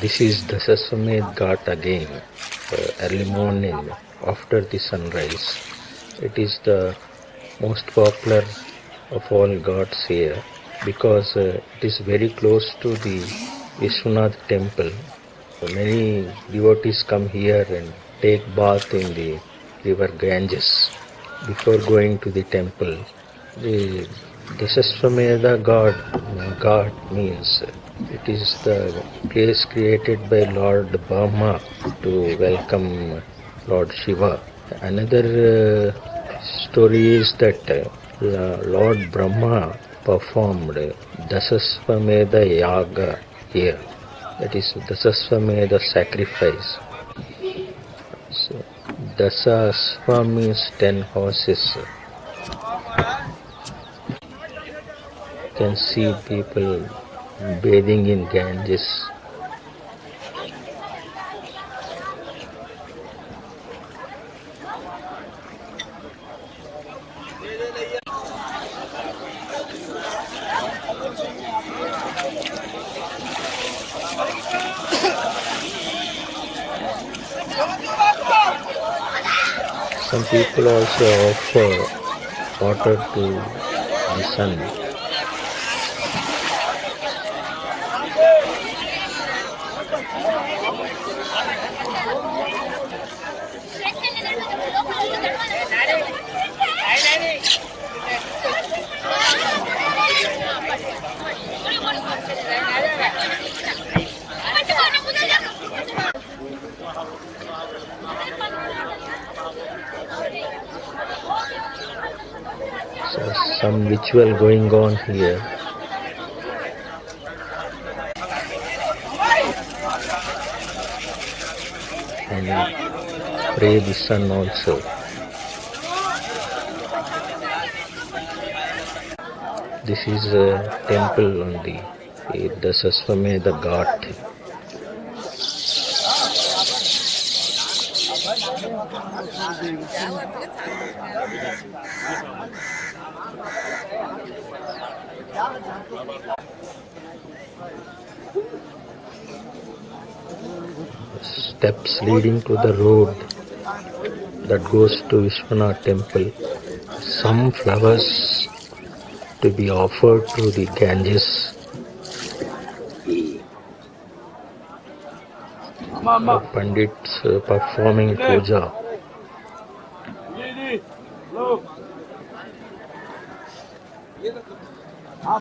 This is Dasaswamedh Ghat again, uh, early morning after the sunrise. It is the most popular of all ghats here because uh, it is very close to the Vishwanath temple. Many devotees come here and take bath in the river Ganges before going to the temple. The Dasaswamedha Ghat, God means it is the place created by Lord Brahma to welcome Lord Shiva. Another uh, story is that uh, Lord Brahma performed Dasaswamedha Yaga here. That is Dasaswamedha sacrifice. So, means ten horses. Can see people bathing in Ganges. Some people also offer water to the sun. Some ritual going on here. And pray the sun also. This is a temple on the the Saswamedha Ghat. steps leading to the road that goes to Vishwanath temple. Some flowers to be offered to the Ganges. The pandits uh, performing puja.